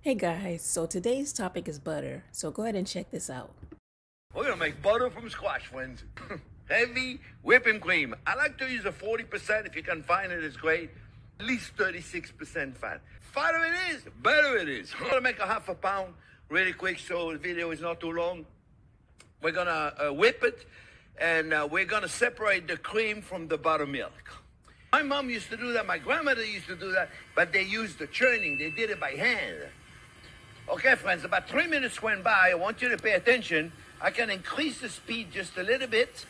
Hey guys, so today's topic is butter, so go ahead and check this out. We're gonna make butter from squash, friends. Heavy whipping cream. I like to use a 40%. If you can find it, it's great. At least 36% fat. Fatter it is, better it is. I'm gonna make a half a pound really quick so the video is not too long. We're gonna uh, whip it and uh, we're gonna separate the cream from the buttermilk. My mom used to do that, my grandmother used to do that, but they used the churning, they did it by hand. Okay, friends, about three minutes went by. I want you to pay attention. I can increase the speed just a little bit.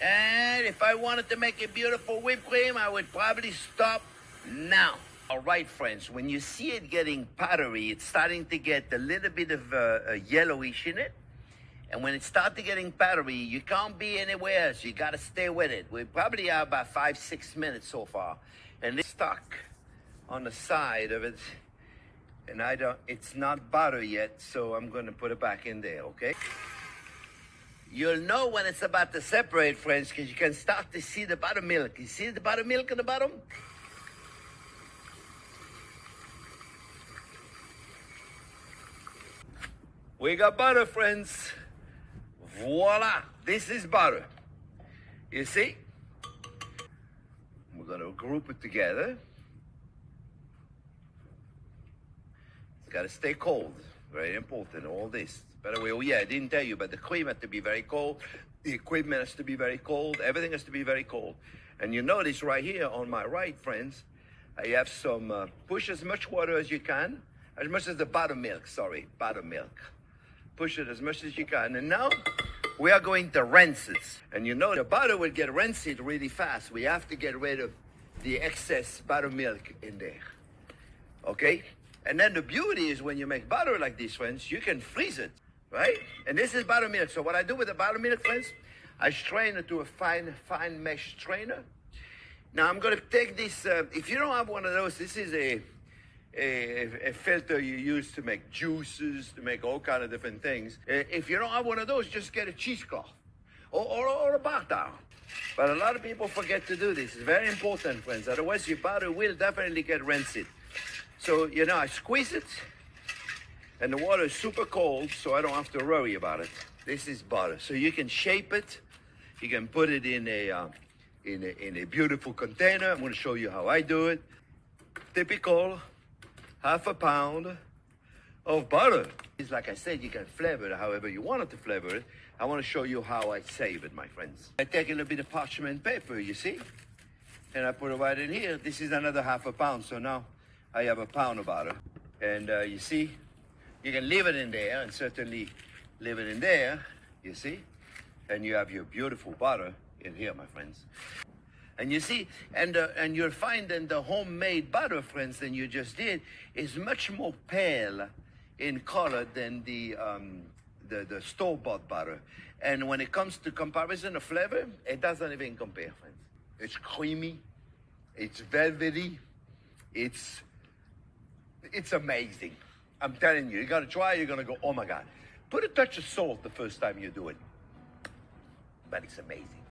And if I wanted to make a beautiful whipped cream, I would probably stop now. All right, friends, when you see it getting powdery, it's starting to get a little bit of uh, yellowish in it. And when it starts to getting powdery, you can't be anywhere else. You got to stay with it. We probably are about five, six minutes so far. And it's stuck on the side of it and I don't, it's not butter yet, so I'm gonna put it back in there, okay? You'll know when it's about to separate, friends, because you can start to see the buttermilk. You see the buttermilk in the bottom? We got butter, friends. Voila, this is butter. You see? We're gonna group it together. Got to stay cold. Very important. All this. By the way, oh yeah, I didn't tell you, but the cream has to be very cold. The equipment has to be very cold. Everything has to be very cold. And you notice right here on my right, friends, I have some, uh, push as much water as you can, as much as the buttermilk, sorry, buttermilk. Push it as much as you can. And now we are going to rinse it. And you know the butter will get rinsed really fast. We have to get rid of the excess buttermilk in there. Okay? And then the beauty is when you make butter like this, friends, you can freeze it, right? And this is buttermilk. So what I do with the buttermilk, friends, I strain it to a fine, fine mesh strainer. Now I'm going to take this. Uh, if you don't have one of those, this is a, a, a filter you use to make juices, to make all kind of different things. Uh, if you don't have one of those, just get a cheesecloth or, or, or a bar towel. But a lot of people forget to do this. It's very important, friends. Otherwise, your butter will definitely get rinsed. So, you know, I squeeze it, and the water is super cold, so I don't have to worry about it. This is butter. So you can shape it. You can put it in a, uh, in a, in a beautiful container. I'm going to show you how I do it. Typical half a pound of butter. It's like I said, you can flavor it however you want it to flavor it. I want to show you how I save it, my friends. I take a little bit of parchment paper, you see? And I put it right in here. This is another half a pound. So now I have a pound of butter. And uh, you see, you can leave it in there and certainly leave it in there, you see? And you have your beautiful butter in here, my friends. And you see, and, uh, and you'll find that the homemade butter, friends, than you just did, is much more pale in color than the, um, the, the store-bought butter. And when it comes to comparison of flavor, it doesn't even compare, friends. It's creamy, it's velvety, it's it's amazing. I'm telling you, you got to try. You're gonna go, oh my god. Put a touch of salt the first time you do it, but it's amazing.